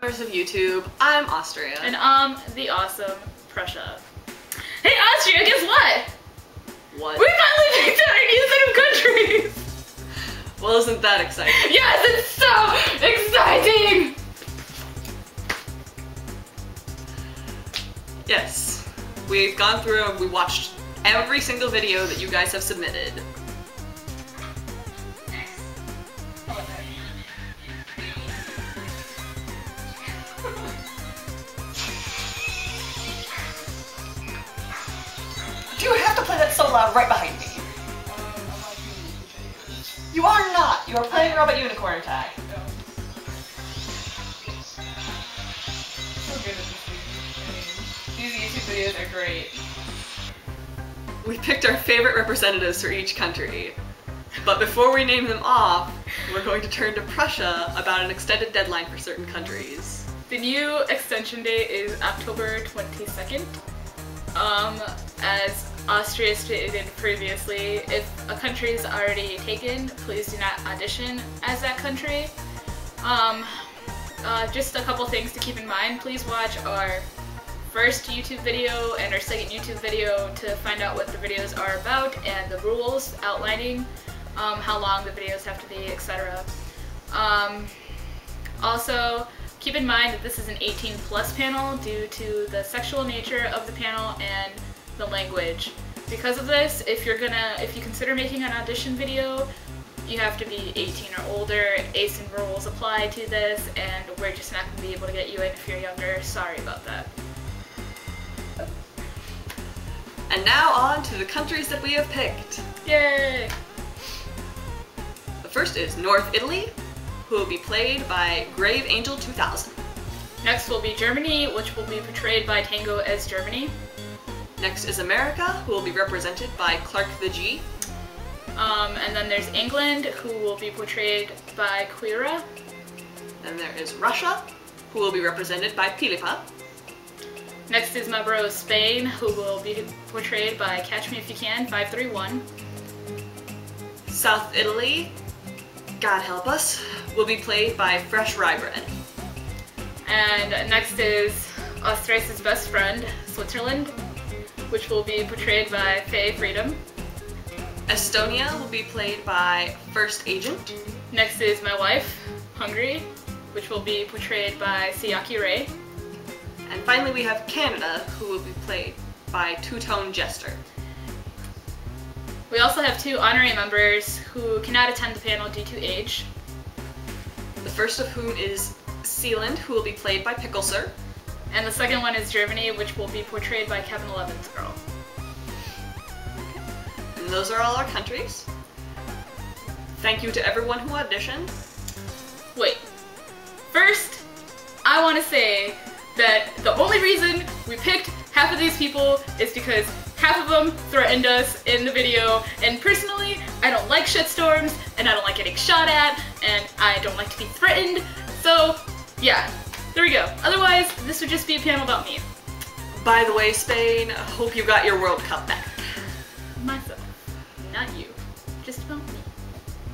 members of YouTube, I'm Austria. And I'm the awesome Prussia. Hey Austria, guess what? what? We finally picked out our new set of countries! Well, isn't that exciting? Yes, it's so exciting! Yes. We've gone through and we watched every single video that you guys have submitted. You have to play that so loud right behind me? You are not! You are playing Robot Unicorn Attack. So good at this These YouTube videos are great. We picked our favorite representatives for each country. But before we name them off, we're going to turn to Prussia about an extended deadline for certain countries. The new extension date is October 22nd. Um, as Austria stated previously, if a country is already taken, please do not audition as that country. Um, uh, just a couple things to keep in mind. Please watch our first YouTube video and our second YouTube video to find out what the videos are about and the rules outlining um, how long the videos have to be, etc. Um, also, keep in mind that this is an 18 plus panel due to the sexual nature of the panel and the language. Because of this, if you're gonna, if you consider making an audition video, you have to be 18 or older. Acen rules apply to this, and we're just not gonna be able to get you in if you're younger. Sorry about that. And now on to the countries that we have picked. Yay! The first is North Italy, who will be played by Grave Angel 2000. Next will be Germany, which will be portrayed by Tango as Germany. Next is America, who will be represented by Clark the G. Um, and then there's England, who will be portrayed by Quira. Then there is Russia, who will be represented by Pilipa. Next is my bro Spain, who will be portrayed by Catch Me If You Can 531. South Italy, God help us, will be played by Fresh Rye Bread. And next is Austria's best friend, Switzerland, which will be portrayed by Faye Freedom. Estonia will be played by First Agent. Next is my wife, Hungary, which will be portrayed by Siaki Ray. And finally we have Canada, who will be played by Two Tone Jester. We also have two honorary members who cannot attend the panel due to age. The first of whom is Sealand, who will be played by Pickle Sir. And the second one is Germany, which will be portrayed by Kevin Levin's girl. And those are all our countries. Thank you to everyone who auditioned. Wait. First, I want to say that the only reason we picked half of these people is because half of them threatened us in the video, and personally, I don't like shitstorms, and I don't like getting shot at, and I don't like to be threatened, so yeah, there we go. Otherwise, this would just be a panel about me. By the way, Spain, I hope you got your World Cup back. Myself, not you. Just about me.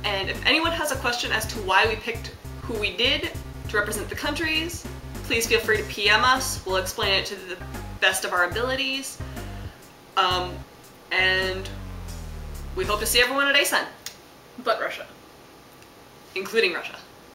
And if anyone has a question as to why we picked who we did to represent the countries, please feel free to PM us. We'll explain it to the best of our abilities. Um, and we hope to see everyone at Acen, But Russia. including Russia.